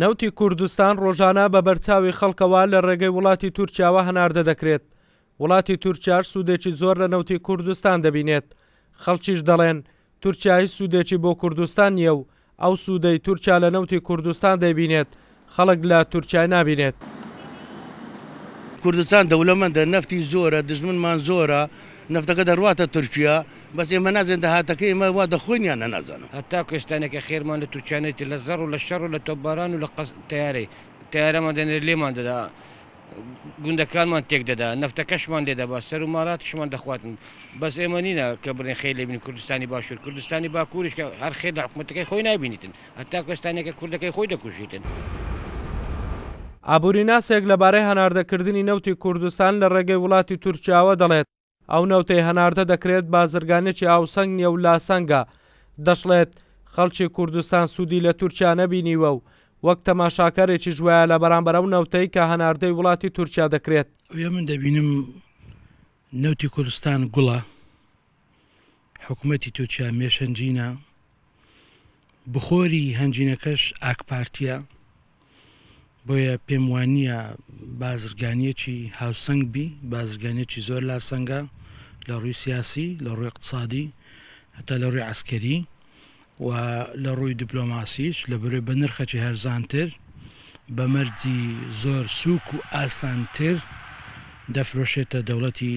نەوتی کوردستان ڕۆژانە بە بەرچاوی خەڵکەوە لە ڕێگەی وڵاتی تورکیاوە هەناردە دەکرێت وڵاتی تورکیاش سوودێکی زۆر لە نەوتی کوردستان دەبینێت خەڵکیش دەڵێن تورکیای سوودێکی بۆ کوردستان نییە و ئەو سوودەی تورکیا لە نەوتی کوردستان دەیبینێت خەڵک لە تورکیای نابینێت. کوردستان دەولەمەندە نەفتی زۆرە دژمنمان زۆرە. نەفتەکە دەرواتە تورکیا بەس ئێمە نازانین داهاتەکەی ئێمە وا دەخۆین یان نا نازانم. هەتاکو ئێستا نەکەی خێرمان لە تورکیا نەیتی لە زەڕ و لە شەڕ و لە تۆپباران و لە قەس تەیارەی تەیارەمان دەنێرد لێمان دەدا گوندەکانمان تێک دەدا نەفتەکەشمان لێ دەبا سەر و ماراتشمان دەخواتن بەس ئێمە نینە کە بڵێن خێر لێ بینین کوردستانی باشور کوردستانی باکوریش کە هەر خێر لە حکومەتەکەی خۆی نابینیتن. هەتا کوێستانێکە کوردەکەی خۆی دەکوژیتن. ئابووریناسێک لەبارەی هەناردەکردنی نەوتی کوردستان لە ڕێگەی وڵاتی تورکیاوە دەڵێت، ئەو نەوتەی هەناردە دەکرێت بازرگانێکی ئاوسەنگ نییە و لاسەنگە. دەشڵێت، خەڵکی کوردستان سوودی لە تورکیا نەبینیوە و وەک تەماشاکەرێکیش وایە لە بەرامبەر ئەو نەوتەی کە هەناردەی وڵاتی تورکیا دەکرێت. ئەوەی من دەبینم نەوتی کوردستان گوڵە. حکومەتی تورکیا مێشەنجینە بخۆری هەنجینەکەش ئاکپارتیە بۆیە پێم وانە بازرگانیەکی هاوسنگ بی بازرگانیەکی زۆر لاسەنگە لە ڕووی سیاسی لە ڕووی اقتصادی هەتا لە ڕووی عسکەری و لە ڕووی دیپلۆماسیش لە بەرێ بە نرخەکی هەرزانتر بە مەرجی زۆر سوک و ئاسانتر دەفرۆشێتە دەوڵەتی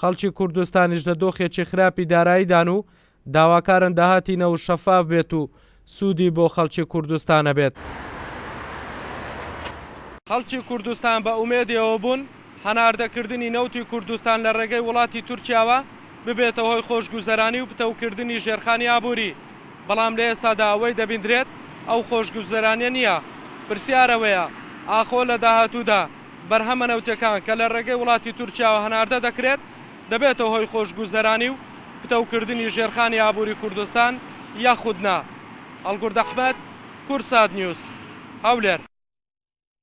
خەڵکی کوردستانیش لە دۆخێکی خراپی داراییدان و داواکارن داهاتی نەوت شەفاف بێت و سوودی بۆ خەڵکی کوردستان هەبێت. خەڵکی کوردستان بە ئومێدیەوە بوون هەناردەکردنی نەوتی کوردستان لە ڕێگەی وڵاتی تورکیاوە ببێتە هۆی خۆشگوزەرانی و پتەوکردنی ژێرخانی ئابووری، بەڵام لە ئێستادا ئەوەی دەبیندرێت ئەو خۆشگوزەرانیە نییە، پرسیار ئەوەیە ئاخۆ لە داهاتوودا، بەرهەمە نەوتیەکان کە لە ڕێگەی وڵاتی تورکیاوە هەناردە دەکرێت، دەبێتە هۆی خۆشگوزەرانی و پتەوکردنی ژێرخانی ئابووری کوردستان یاخود نا؟ هەڵگورد ئەحمەد، کوردساتنیوز، هەولێر.